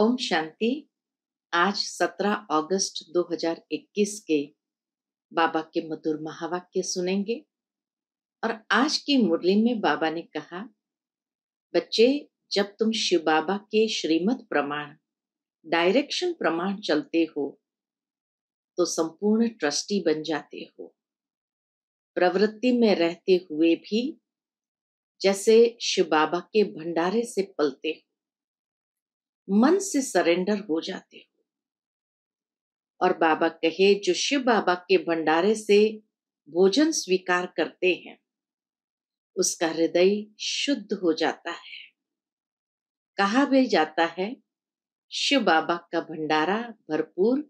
ओम शांति। आज 17 अगस्त 2021 के बाबा के मधुर महावाक्य सुनेंगे। और आज की मुरली में बाबा ने कहा, बच्चे, जब तुम शिव बाबा के श्रीमत प्रमाण, डायरेक्शन प्रमाण चलते हो तो संपूर्ण ट्रस्टी बन जाते हो। प्रवृत्ति में रहते हुए भी जैसे शिव बाबा के भंडारे से पलते हो। मन से सरेंडर हो जाते हो। और बाबा कहे, जो शिव बाबा के भंडारे से भोजन स्वीकार करते हैं, उसका हृदय शुद्ध हो जाता है। कहा भी जाता है, शिव बाबा का भंडारा भरपूर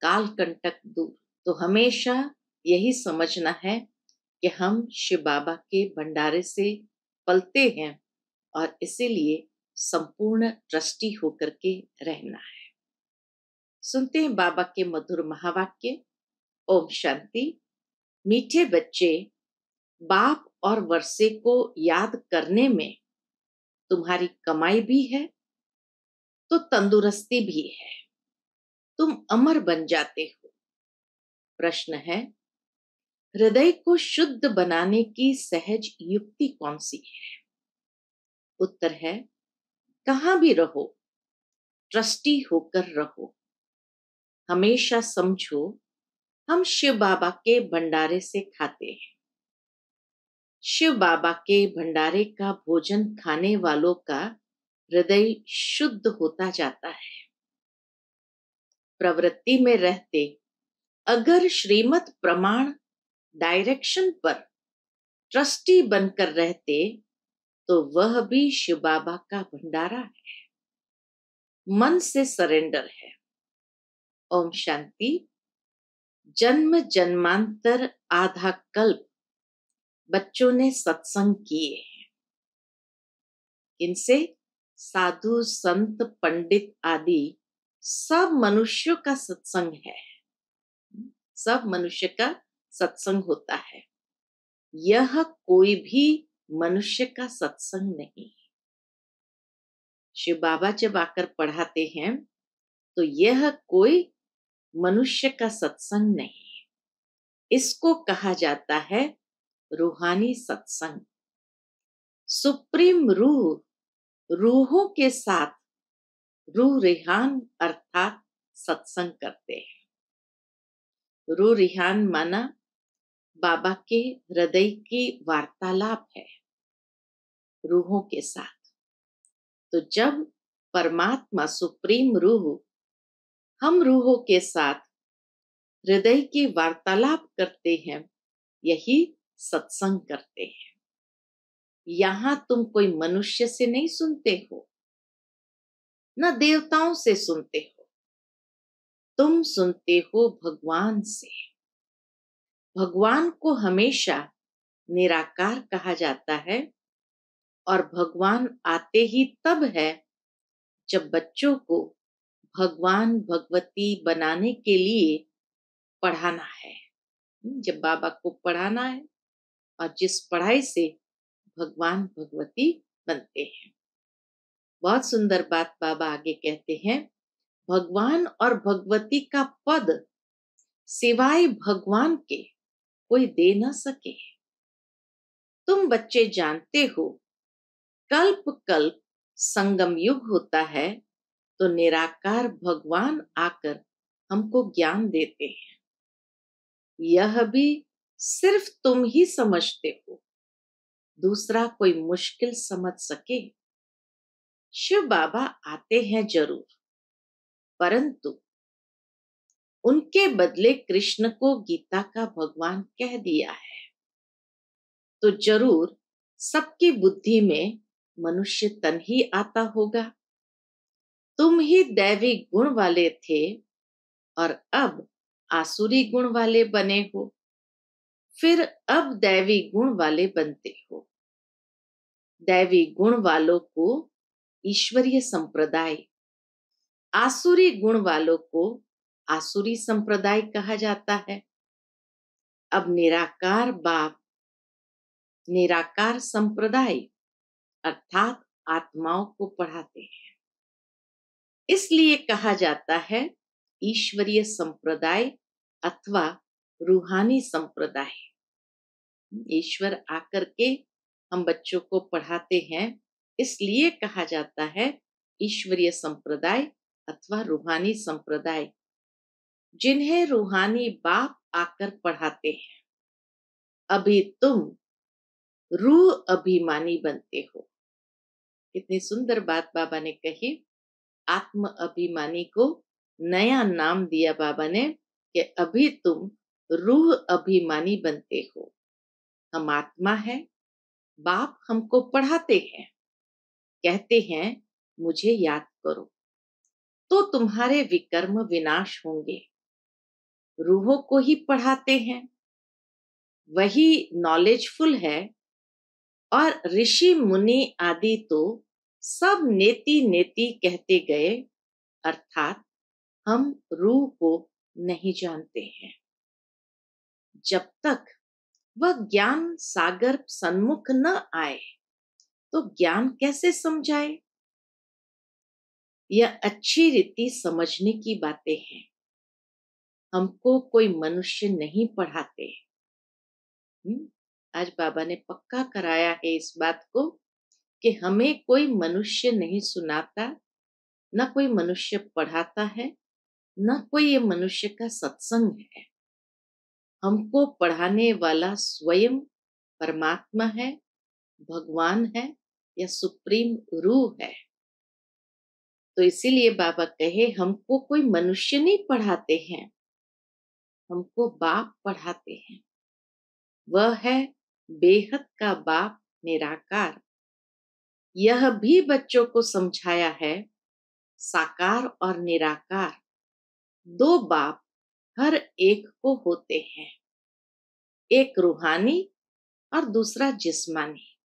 काल कंटक दूर। तो हमेशा यही समझना है कि हम शिव बाबा के भंडारे से पलते हैं और इसीलिए संपूर्ण ट्रस्टी होकर के रहना है। सुनते हैं बाबा के मधुर महावाक्य, ओम शांति। मीठे बच्चे, बाप और वर्षे को याद करने में तुम्हारी कमाई भी है तो तंदुरुस्ती भी है। तुम अमर बन जाते हो। प्रश्न है, हृदय को शुद्ध बनाने की सहज युक्ति कौन सी है? उत्तर है कहाँ भी रहो ट्रस्टी होकर रहो। हमेशा समझो, हम शिव बाबा के भंडारे से खाते हैं। शिव बाबा के भंडारे का भोजन खाने वालों का हृदय शुद्ध होता जाता है। प्रवृत्ति में रहते, अगर श्रीमत प्रमाण डायरेक्शन पर ट्रस्टी बनकर रहते तो वह भी शिव बाबा का भंडारा है। मन से सरेंडर है। ओम शांति। जन्म जन्मांतर आधा कल्प बच्चों ने सत्संग किए हैं। इनसे साधु, संत, पंडित आदि सब मनुष्यों का सत्संग है। सब मनुष्य का सत्संग होता है। यह कोई भी मनुष्य का सत्संग नहीं है। शिव बाबा जब आकर पढ़ाते हैं तो यह कोई मनुष्य का सत्संग नहीं है। इसको कहा जाता है रूहानी सत्संग। सुप्रीम रूह, रूहों के साथ रूह रिहान अर्थात सत्संग करते हैं। रूह रिहान माना बाबा के हृदय की वार्तालाप है। रूहों के साथ। तो जब परमात्मा सुप्रीम रूह, हम रूहों के साथ हृदय की वार्तालाप करते हैं, यही सत्संग करते हैं। यहाँ तुम कोई मनुष्य से नहीं सुनते हो, न देवताओं से सुनते हो। तुम सुनते हो भगवान से। भगवान को हमेशा निराकार कहा जाता है और भगवान आते ही तब है जब बच्चों को भगवान भगवती बनाने के लिए पढ़ाना है। जब बाबा को पढ़ाना है और जिस पढ़ाई से भगवान भगवती बनते हैं। बहुत सुंदर बात बाबा आगे कहते हैं, भगवान और भगवती का पद सिवाय भगवान के कोई दे न सके। तुम बच्चे जानते हो कल्प कल्प संगम युग होता है तो निराकार भगवान आकर हमको ज्ञान देते हैं। यह भी सिर्फ़ तुम ही समझते हो। दूसरा कोई मुश्किल समझ सके? शिव बाबा आते हैं ज़रूर, परंतु उनके बदले कृष्ण को गीता का भगवान कह दिया है। तो ज़रूर सबकी बुद्धि में मनुष्य तन ही आता होगा। तुम ही दैवी गुण वाले थे और अब आसुरी गुण वाले बने हो। फिर अब दैवी गुण वाले बनते हो। दैवी गुण वालों को ईश्वरीय संप्रदाय, आसुरी गुण वालों को आसुरी संप्रदाय कहा जाता है। अब निराकार बाप, निराकार संप्रदाय अर्थात आत्माओं को पढ़ाते हैं। इसलिए कहा जाता है, ईश्वरीय संप्रदाय अथवा रूहानी संप्रदाय। ईश्वर आकर के हम बच्चों को पढ़ाते हैं, इसलिए कहा जाता है, ईश्वरीय संप्रदाय अथवा रूहानी संप्रदाय। जिन्हें रूहानी बाप आकर पढ़ाते हैं। अभी तुम रूह अभिमानी बनते हो। कितनी सुंदर बात बाबा ने कही। आत्म अभिमानी को नया नाम दिया बाबा ने कि अभी तुम रूह अभिमानी बनते हो। हम आत्मा है, बाप हमको पढ़ाते हैं, कहते हैं, मुझे याद करो। तो तुम्हारे विकर्म विनाश होंगे। रूहों को ही पढ़ाते हैं। वही नॉलेजफुल है और ऋषि मुनि आदि तो सब नेति नेति कहते गए अर्थात हम रूह को नहीं जानते हैं। जब तक वह ज्ञान सागर सन्मुख न आए तो ज्ञान कैसे समझाए? यह अच्छी रीति समझने की बातें हैं। हमको कोई मनुष्य नहीं पढ़ाते। हम्म, आज बाबा ने पक्का कराया है इस बात को कि हमें कोई मनुष्य नहीं सुनाता, न कोई मनुष्य पढ़ाता है, न कोई ये मनुष्य का सत्संग है। हमको पढ़ाने वाला स्वयं परमात्मा है, भगवान है या सुप्रीम रूह है। तो इसीलिए बाबा कहे, हमको कोई मनुष्य नहीं पढ़ाते हैं, हमको बाप पढ़ाते हैं। वह है बेहद का बाप निराकार। यह भी बच्चों को समझाया है, साकार और निराकार। दो बाप हर एक को होते हैं। एक रूहानी और दूसरा जिस्मानी।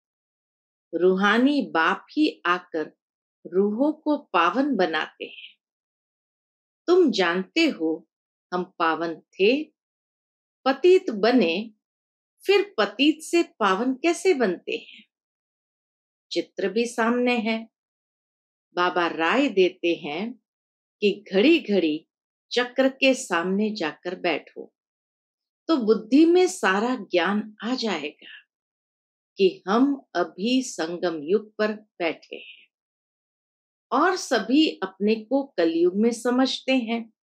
रूहानी बाप ही आकर रूहों को पावन बनाते हैं। तुम जानते हो हम पावन थे, पतित बने फिर पतित से पावन कैसे बनते हैं? चित्र भी सामने है। बाबा राय देते हैं कि घड़ी घड़ी चक्र के सामने जाकर बैठो तो बुद्धि में सारा ज्ञान आ जाएगा कि हम अभी संगम युग पर बैठे हैं। और सभी अपने को कलयुग में समझते हैं।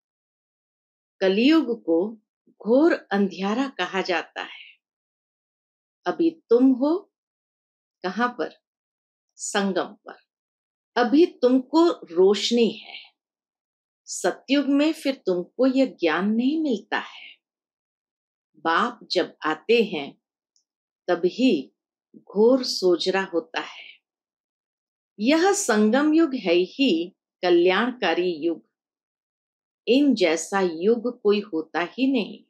कलयुग को घोर अंधियारा कहा जाता है। अभी तुम हो, कहाँ पर? संगम पर। अभी तुमको रोशनी है। सतयुग में फिर तुमको यह ज्ञान नहीं मिलता है। बाप जब आते हैं, तभी घोर सोजरा होता है। यह संगम युग है ही कल्याणकारी युग। इन जैसा युग कोई होता ही नहीं,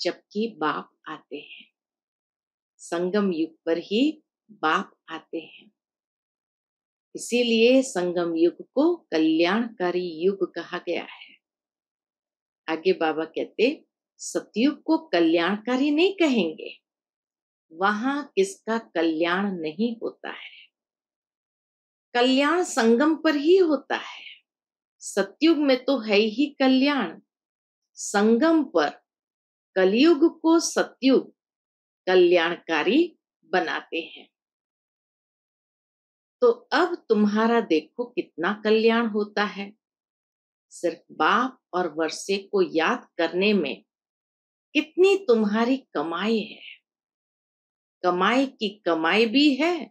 जबकि बाप आते हैं। संगम युग पर ही बाप आते हैं। इसीलिए संगम युग को कल्याणकारी युग कहा गया है। आगे बाबा कहते, सतयुग को कल्याणकारी नहीं कहेंगे। वहाँ किसका कल्याण नहीं होता है? कल्याण संगम पर ही होता है। सतयुग में तो है ही कल्याण। संगम पर, कलयुग को सतयुग कल्याणकारी बनाते हैं। तो अब तुम्हारा देखो कितना कल्याण होता है। सिर्फ़ बाप और वर्षे को याद करने में कितनी तुम्हारी कमाई है। कमाई की कमाई भी है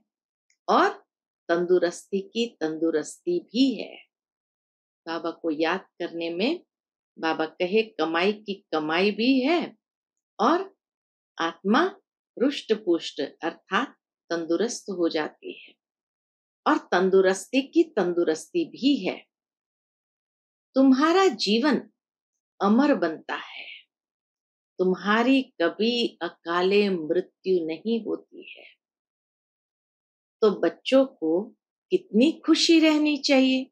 और तंदुरुस्ती की तंदुरुस्ती भी है। बाबा को याद करने में बाबा कहे कमाई की कमाई भी है और आत्मा रुष्ट पुष्ट अर्थात तंदुरुस्त हो जाती है। और तंदुरुस्ती की तंदुरुस्ती भी है। तुम्हारा जीवन अमर बनता है। तुम्हारी कभी अकाले मृत्यु नहीं होती है। तो बच्चों को कितनी खुशी रहनी चाहिए?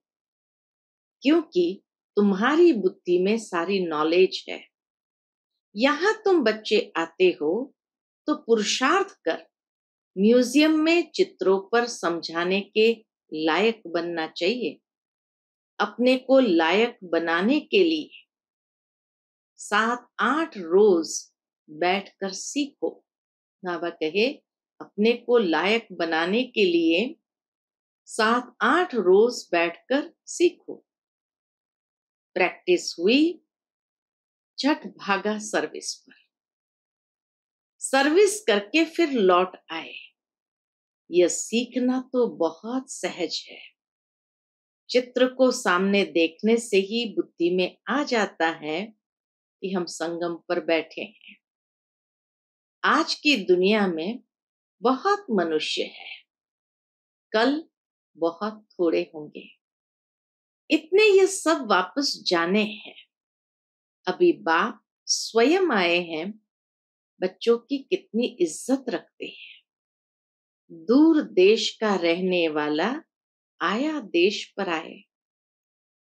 क्योंकि तुम्हारी बुद्धि में सारी नॉलेज है। यहाँ तुम बच्चे आते हो तो पुरुषार्थ कर। म्यूज़ियम में चित्रों पर समझाने के लायक बनना चाहिए। अपने को लायक बनाने के लिए सात आठ रोज बैठकर सीखो। बाबा कहे, अपने को लायक बनाने के लिए सात आठ रोज बैठकर सीखो। प्रैक्टिस हुई झट भागा सर्विस पर। सर्विस करके फिर लौट आए। यह सीखना तो बहुत सहज है। चित्र को सामने देखने से ही बुद्धि में आ जाता है कि हम संगम पर बैठे हैं। आज की दुनिया में बहुत मनुष्य है। कल बहुत थोड़े होंगे। इतने ये सब वापस जाने हैं। अभी बाप स्वयं आए हैं बच्चों की कितनी इज़्ज़त रखते हैं। दूर देश का रहने वाला आया देश पर आए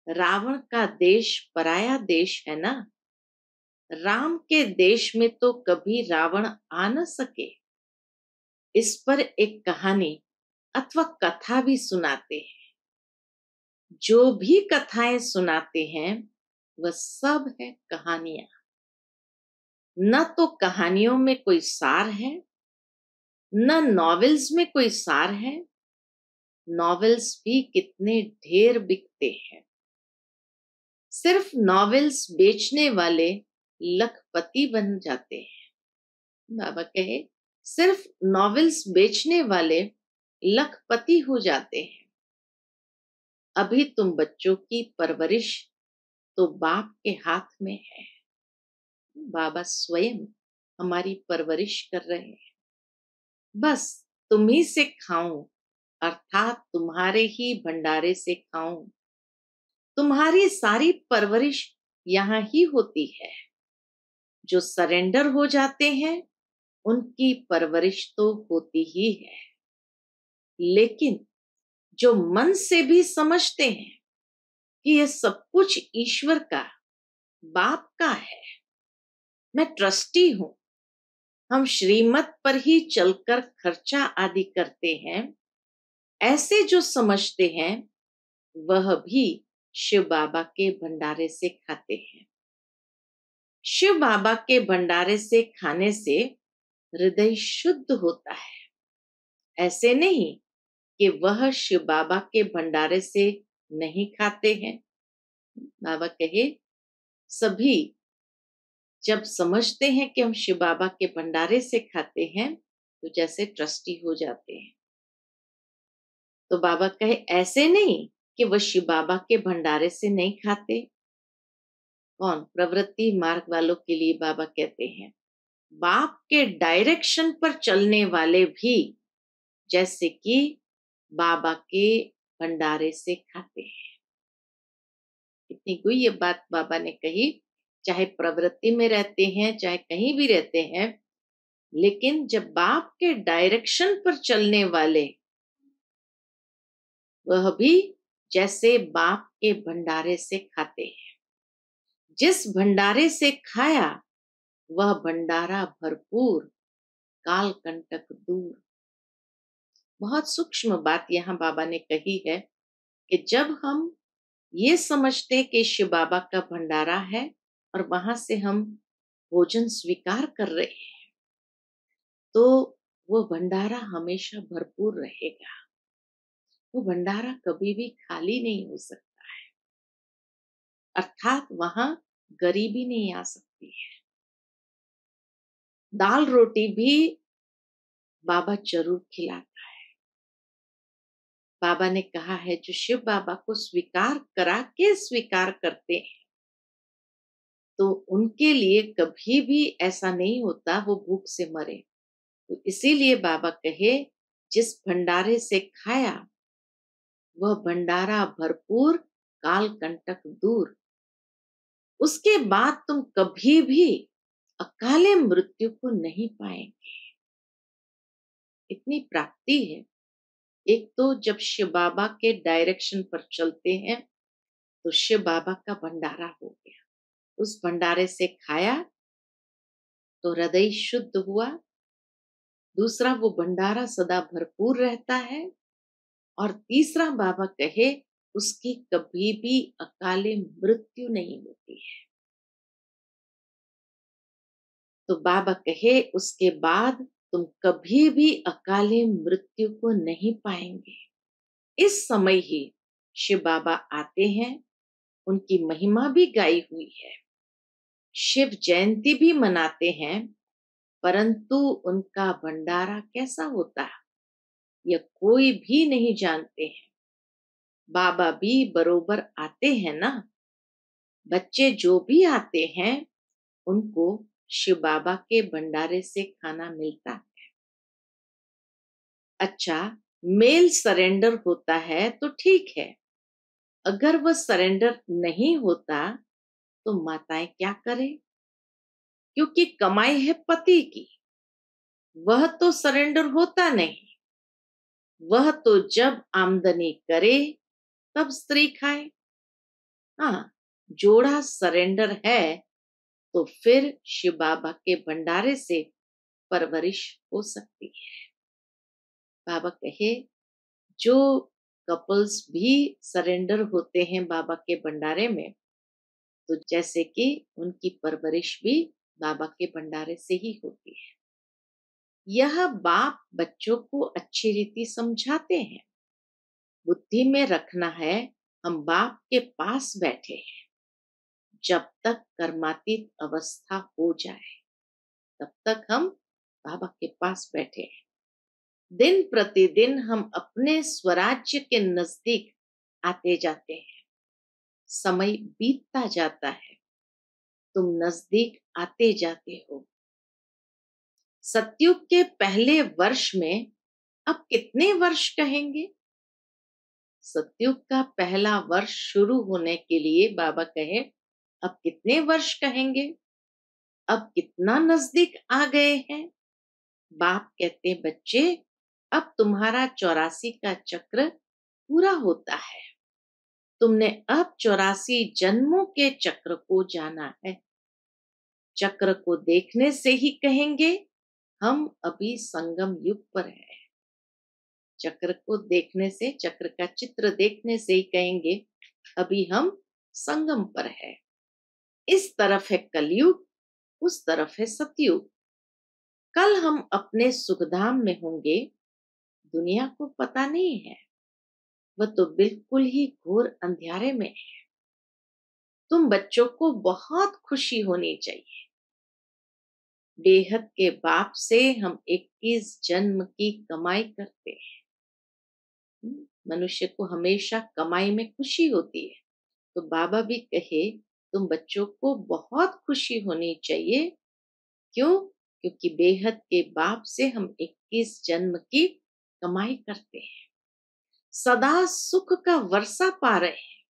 रावण का देश पराया देश है ना? राम के देश में तो कभी रावण आ न सके। इस पर एक कहानी अथवा कथा भी सुनाते हैं। जो भी कथाएँ सुनाते हैं, वह सब है कहानियाँ। न तो कहानियों में कोई सार है, न नॉवेल्स में कोई सार है, नॉवेल्स भी कितने ढेर बिकते हैं। सिर्फ़ नॉवेल्स बेचने वाले लखपति बन जाते हैं। बाबा कहे, सिर्फ़ नॉवेल्स बेचने वाले लखपति हो जाते हैं। अभी तुम बच्चों की परवरिश तो बाप के हाथ में है। बाबा स्वयं हमारी परवरिश कर रहे हैं। बस तुम्ही से खाऊं, अर्थात तुम्हारे ही भंडारे से खाऊं। तुम्हारी सारी परवरिश यहाँ ही होती है। जो सरेंडर हो जाते हैं, उनकी परवरिश तो होती ही है। लेकिन जो मन से भी समझते हैं कि यह सब कुछ ईश्वर का, बाप का है मैं ट्रस्टी हूँ। हम श्रीमत पर ही चलकर खर्चा आदि करते हैं। ऐसे जो समझते हैं, वह भी शिव बाबा के भंडारे से खाते हैं। शिव बाबा के भंडारे से खाने से हृदय शुद्ध होता है। ऐसे नहीं कि वह शिव बाबा के भंडारे से नहीं खाते हैं। बाबा कहे, सभी जब समझते हैं कि हम शिव बाबा के भंडारे से खाते हैं तो जैसे ट्रस्टी हो जाते हैं। तो बाबा कहे, ऐसे नहीं कि वह शिव बाबा के भंडारे से नहीं खाते। कौन? प्रवृत्ति मार्ग वालों के लिए बाबा कहते हैं, बाप के डायरेक्शन पर चलने वाले भी जैसे कि बाबा के भंडारे से खाते हैं। कितनी कोई ये बात बाबा ने कही। चाहे प्रवृत्ति में रहते हैं, चाहे कहीं भी रहते हैं, लेकिन जब बाप के डायरेक्शन पर चलने वाले, वह भी जैसे बाप के भंडारे से खाते हैं। जिस भंडारे से खाया, वह भंडारा भरपूर काल कंटक दूर। बहुत सूक्ष्म बात यहाँ बाबा ने कही है कि जब हम ये समझते कि शिव बाबा का भंडारा है और वहाँ से हम भोजन स्वीकार कर रहे हैं। तो वो भंडारा हमेशा भरपूर रहेगा। वो भंडारा कभी भी खाली नहीं हो सकता है। अर्थात वहाँ गरीबी नहीं आ सकती है। दाल रोटी भी बाबा ज़रूर खिलाता है। बाबा ने कहा है, जो शिव बाबा को स्वीकार करा के स्वीकार करते हैं तो उनके लिए कभी भी ऐसा नहीं होता वो भूख से मरे। तो इसीलिए बाबा कहे, जिस भंडारे से खाया, वह भंडारा भरपूर काल कंटक दूर। उसके बाद तुम कभी भी अकाले मृत्यु को नहीं पाएँगे। इतनी प्राप्ति है। एक तो जब शिव बाबा के डायरेक्शन पर चलते हैं तो शिव बाबा का भंडारा हो गया। उस भंडारे से खाया तो हृदय शुद्ध हुआ। दूसरा वो भंडारा सदा भरपूर रहता है और तीसरा बाबा कहे, उसकी कभी भी अकाले मृत्यु नहीं होती है। तो बाबा कहे, उसके बाद तुम कभी भी अकाले मृत्यु को नहीं पाएँगे। इस समय ही शिव बाबा आते हैं, उनकी महिमा भी गाई हुई है। शिव जयंती भी मनाते हैं, परंतु उनका भंडारा कैसा होता है, यह कोई भी नहीं जानते हैं। बाबा भी बरोबर आते हैं ना? बच्चे जो भी आते हैं, उनको शिव बाबा के भंडारे से खाना मिलता है। अच्छा मेल सरेंडर होता है तो ठीक है, अगर वह सरेंडर नहीं होता तो माताएँ क्या करें? क्योंकि कमाई है पति की। वह तो सरेंडर होता नहीं। वह तो जब आमदनी करे, तब स्त्री खाए। हाँ जोड़ा सरेंडर है तो फिर शिव बाबा के भंडारे से परवरिश हो सकती है। बाबा कहे, जो कपल्स भी सरेंडर होते हैं बाबा के भंडारे में तो जैसे कि उनकी परवरिश भी बाबा के भंडारे से ही होती है। यह बाप बच्चों को अच्छी रीति समझाते हैं। बुद्धि में रखना है, हम बाप के पास बैठे हैं। जब तक कर्मातीत अवस्था हो जाए, तब तक हम बाबा के पास बैठे हैं। दिन प्रतिदिन हम अपने स्वराज्य के नज़दीक आते जाते हैं। समय बीतता जाता है। तुम नज़दीक आते जाते हो। सत्युग के पहले वर्ष में अब कितने वर्ष कहेंगे? सत्युग का पहला वर्ष शुरू होने के लिए बाबा कहे, अब कितने वर्ष कहेंगे? अब कितना नज़दीक आ गए हैं? बाप कहते, बच्चे, अब तुम्हारा चौरासी का चक्र पूरा होता है। तुमने अब चौरासी जन्मों के चक्र को जाना है। चक्र को देखने से ही कहेंगे, हम अभी संगम युग पर है। चक्र को देखने से, चक्र का चित्र देखने से ही कहेंगे, अभी हम संगम पर है। इस तरफ़ है कलयुग, उस तरफ़ है सतयुग। कल हम अपने सुखधाम में होंगे, दुनिया को पता नहीं है। वह तो बिल्कुल ही घोर अंधेरे में है। तुम बच्चों को बहुत खुशी होनी चाहिए। बेहद के बाप से हम 21 जन्म की कमाई करते हैं। हम्म, मनुष्य को हमेशा कमाई में खुशी होती है। तो बाबा भी कहे तुम बच्चों को बहुत खुशी होनी चाहिए। क्यों? क्योंकि बेहद के बाप से हम 21 जन्म की कमाई करते हैं। सदा सुख का वर्षा पा रहे हैं।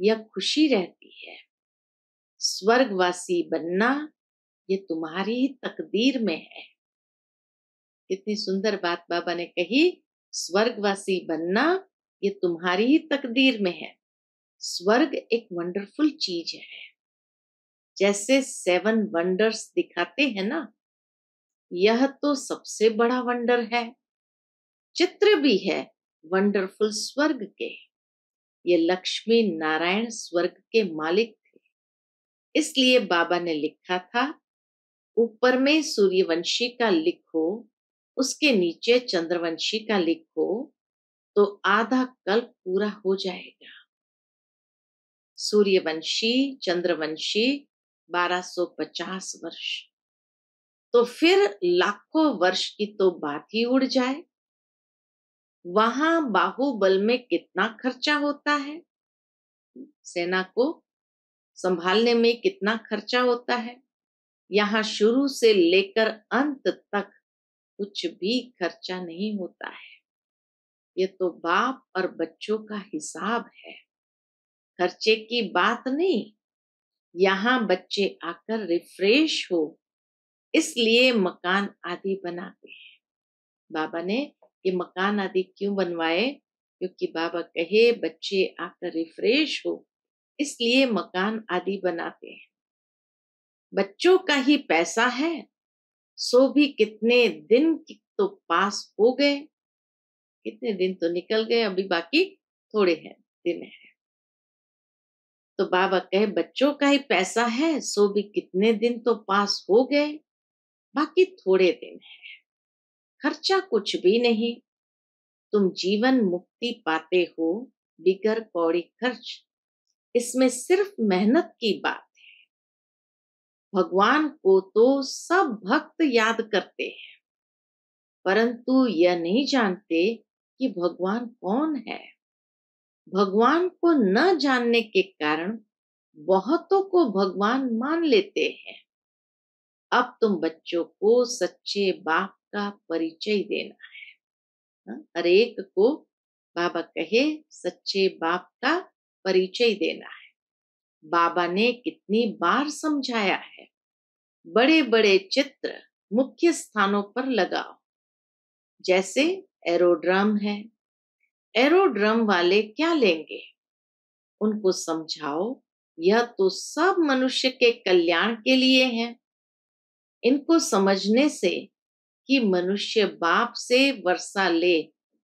यह खुशी रहती है। स्वर्गवासी बनना ये तुम्हारी ही तकदीर में है। कितनी सुंदर बात बाबा ने कही, स्वर्गवासी बनना ये तुम्हारी ही तकदीर में है। स्वर्ग एक वंडरफुल चीज़ है। जैसे सेवन वंडर्स दिखाते हैं ना, यह तो सबसे बड़ा वंडर है। चित्र भी है वंडरफुल स्वर्ग के। ये लक्ष्मी नारायण स्वर्ग के मालिक थे। इसलिए बाबा ने लिखा था, ऊपर में सूर्यवंशी का लिखो, उसके नीचे चंद्रवंशी का लिखो तो आधा कल्प पूरा हो जाएगा। सूर्यवंशी, चंद्रवंशी 1250 वर्ष। तो फिर लाखों वर्ष की तो बात ही उड़ जाए। वहाँ बाहुबल में कितना खर्चा होता है? सेना को संभालने में कितना खर्चा होता है? यहाँ शुरू से लेकर अंत तक कुछ भी खर्चा नहीं होता है। ये तो बाप और बच्चों का हिसाब है। खर्चे की बात नहीं, यहाँ बच्चे आकर रिफ्रेश हो, इसलिए मकान आदि बनाते हैं। बाबा ने ये मकान आदि क्यों बनवाए? क्योंकि बाबा कहे, बच्चे आकर रिफ्रेश हो। इसलिए मकान आदि बनाते हैं। बच्चों का ही पैसा है। सो भी कितने दिन तो पास हो गए। कितने दिन तो निकल गए, अभी बाकी थोड़े हैं, दिन है। तो बाबा कहे, बच्चों का ही पैसा है, सो भी कितने दिन तो पास हो गए, बाकी थोड़े दिन है। खर्चा कुछ भी नहीं। तुम जीवन मुक्ति पाते हो, बिगर कौड़ी खर्च। इसमें सिर्फ़ मेहनत की बात है। भगवान को तो सब भक्त याद करते हैं। परंतु यह नहीं जानते कि भगवान कौन है। भगवान को न जानने के कारण बहुतों को भगवान मान लेते हैं। अब तुम बच्चों को सच्चे बाप का परिचय देना है। हाँ, हर एक को बाबा कहे सच्चे बाप का परिचय देना है। बाबा ने कितनी बार समझाया है। बड़े बड़े चित्र मुख्य स्थानों पर लगाओ। जैसे एरोड्रम है। एरोड्रम वाले क्या लेंगे? उनको समझाओ यह तो सब मनुष्य के कल्याण के लिए है। इनको समझने से कि मनुष्य बाप से वर्षा ले,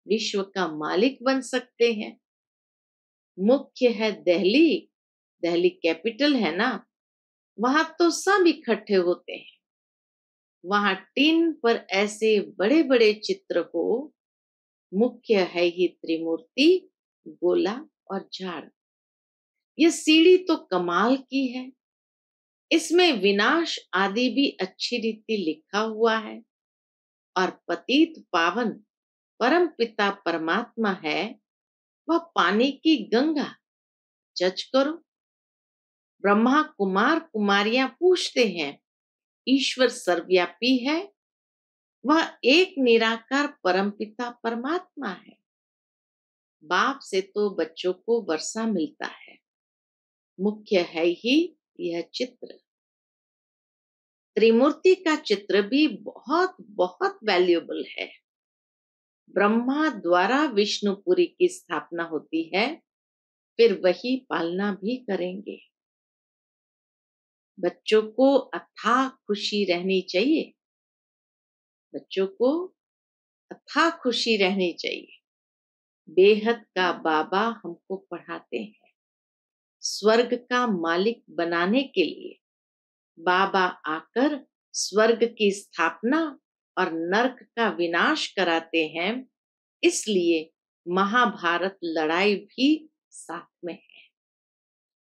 विश्व का मालिक बन सकते हैं। मुख्य है दिल्ली दिल्ली कैपिटल है ना? वहाँ तो सब इकट्ठे होते हैं। वहाँ टीन पर ऐसे बड़े बड़े चित्र हो मुख्य है ही त्रिमूर्ति, गोला और झाड़। ये सीढ़ी तो कमाल की है। इसमें विनाश आदि भी अच्छी रीति लिखा हुआ है। और पतित पावन परम पिता परमात्मा है, वह पानी की गंगा। जज करो। ब्रह्मा कुमार कुमारियाँ पूछते हैं, ईश्वर सर्वव्यापी है, वह एक निराकार परमपिता परमात्मा है। बाप से तो बच्चों को वर्षा मिलता है। मुख्य है ही यह चित्र। त्रिमूर्ति का चित्र भी बहुत बहुत वैल्यूबल है। ब्रह्मा द्वारा विष्णुपुरी की स्थापना होती है, फिर वही पालना भी करेंगे। बच्चों को अथाह खुशी रहनी चाहिए। बच्चों को अथा खुशी रहनी चाहिए। बेहद का बाबा हमको पढ़ाते हैं। स्वर्ग का मालिक बनाने के लिए बाबा आकर स्वर्ग की स्थापना और नरक का विनाश कराते हैं, इसलिए महाभारत लड़ाई भी साथ में है।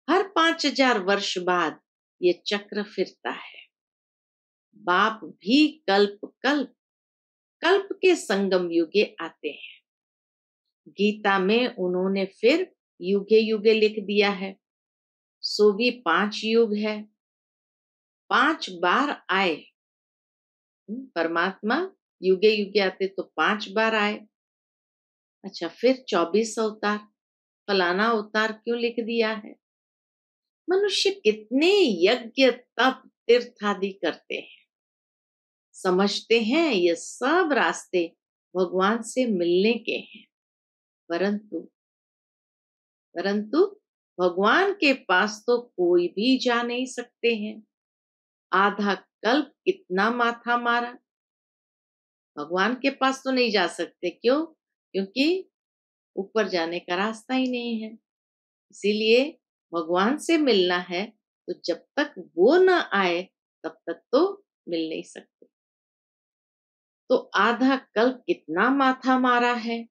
हर पाँच हज़ार वर्ष बाद ये चक्र फिरता है। बाप भी कल्प कल्प कल्प के संगम युगे आते हैं। गीता में उन्होंने फिर युगे युगे लिख दिया है। सो भी पाँच युग है। पाँच बार आए। हम्म, परमात्मा युगे युगे आते तो पाँच बार आए। अच्छा फिर चौबीस अवतार फलाना अवतार क्यों लिख दिया है? मनुष्य कितने यज्ञ तप तीर्थ आदि करते हैं। समझते हैं ये सब रास्ते भगवान से मिलने के हैं। परंतु परंतु भगवान के पास तो कोई भी जा नहीं सकते हैं। आधा कल्प कितना माथा मारा। भगवान के पास तो नहीं जा सकते क्यों? क्योंकि ऊपर जाने का रास्ता ही नहीं है। इसीलिए भगवान से मिलना है तो जब तक वो ना आए, तब तक तो मिल नहीं सकते। तो आधा कल कितना माथा मारा है,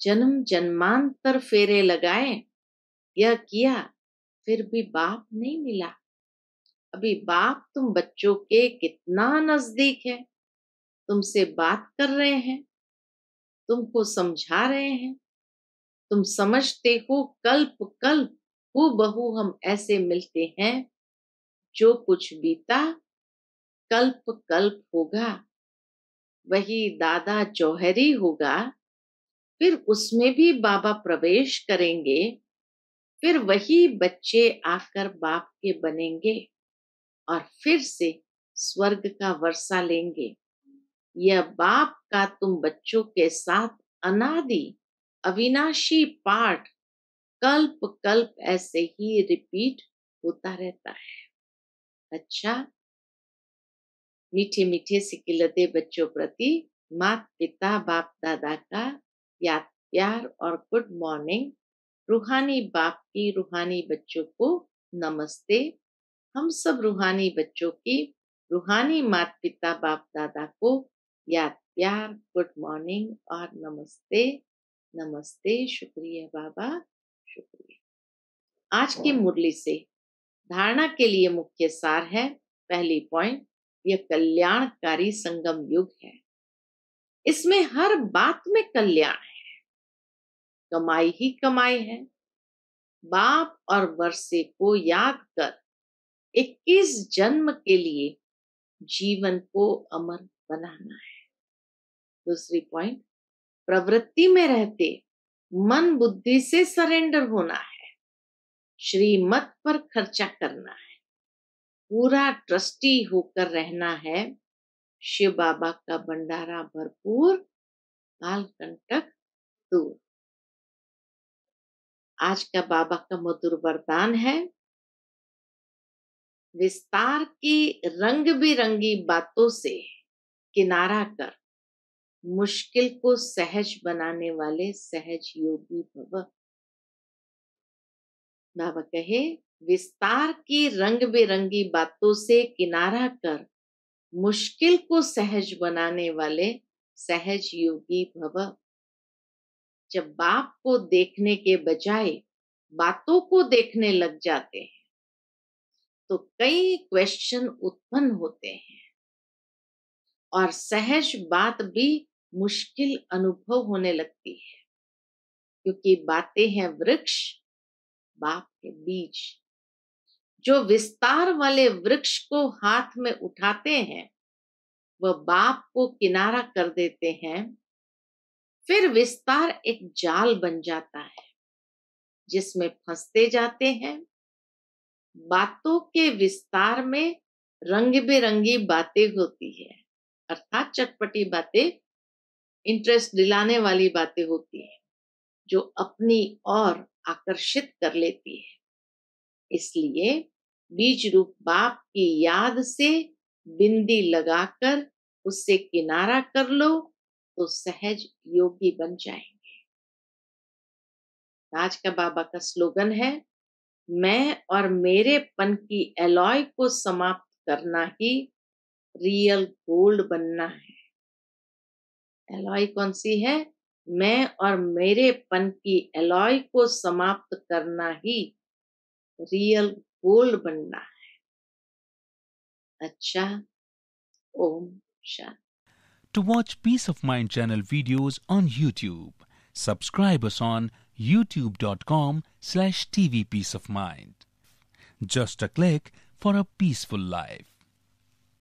जन्म जन्मांतर फेरे लगाए, यह किया, फिर भी बाप नहीं मिला। अभी बाप तुम बच्चों के कितना नज़दीक है। तुमसे बात कर रहे हैं। तुमको समझा रहे हैं। तुम समझते हो कल्प कल्प हु बहु हम ऐसे मिलते हैं। जो कुछ बीता, कल्प कल्प होगा। वही दादा जौहरी होगा। फिर उसमें भी बाबा प्रवेश करेंगे। फिर वही बच्चे आकर बाप के बनेंगे। और फिर से स्वर्ग का वर्षा लेंगे। यह बाप का तुम बच्चों के साथ अनादि, अविनाशी पाठ कल्प कल्प ऐसे ही रिपीट होता रहता है। अच्छा? मीठे मीठे सिकिलते बच्चों प्रति मात पिता बाप दादा का याद, प्यार और गुड मॉर्निंग। रूहानी बाप की रूहानी बच्चों को नमस्ते। हम सब रूहानी बच्चों की रूहानी माता पिता बाप दादा को याद प्यार गुड मॉर्निंग और नमस्ते नमस्ते शुक्रिया बाबा शुक्रिया। आज की मुरली से धारणा के लिए मुख्य सार है पहली पॉइंट यह कल्याणकारी संगम युग है। इसमें हर बात में कल्याण है। कमाई ही कमाई है। बाप और वर्षे को याद कर 21 जन्म के लिए जीवन को अमर बनाना है। दूसरी पॉइंट प्रवृत्ति में रहते मन बुद्धि से सरेंडर होना है। श्रीमत पर खर्चा करना है। पूरा ट्रस्टी होकर रहना है। शिव बाबा का भंडारा भरपूर काल कंटक दूर। आज का बाबा का मधुर वरदान है। विस्तार की रंग बिरंगी बातों से किनारा कर मुश्किल को सहज बनाने वाले सहज योगी भव। बाबा कहे, विस्तार की रंग बिरंगी बातों से किनारा कर मुश्किल को सहज बनाने वाले सहज योगी भव। जब बाप को देखने के बजाय बातों को देखने लग जाते हैं तो कई क्वेश्चन उत्पन्न होते हैं। और सहज बात भी मुश्किल अनुभव होने लगती है। क्योंकि बातें हैं वृक्ष, बाप के बीज। जो विस्तार वाले वृक्ष को हाथ में उठाते हैं, वह बाप को किनारा कर देते हैं, फिर विस्तार एक जाल बन जाता है, जिसमें फंसते जाते हैं बातों के विस्तार में रंग बिरंगी बातें होती है, अर्थात चटपटी बातें इंटरेस्ट दिलाने वाली बातें होती है, जो अपनी और आकर्षित कर लेती है। इसलिए बीज रूप बाप की याद से बिंदी लगाकर उससे किनारा कर लो तो सहज योगी बन जाएँगे। आज का बाबा का स्लोगन है मैं और मेरे पन की एलॉय को समाप्त करना ही रियल गोल्ड बनना है। एलॉय कौन सी है? मैं और मेरे पन की एलॉय को समाप्त करना ही रियल गोल्ड बनना है। अच्छा ओम शांति। Watch Peace of Mind channel videos on YouTube, subscribe us on youtube.com slash tvpeaceofmind. Just a click for a peaceful life.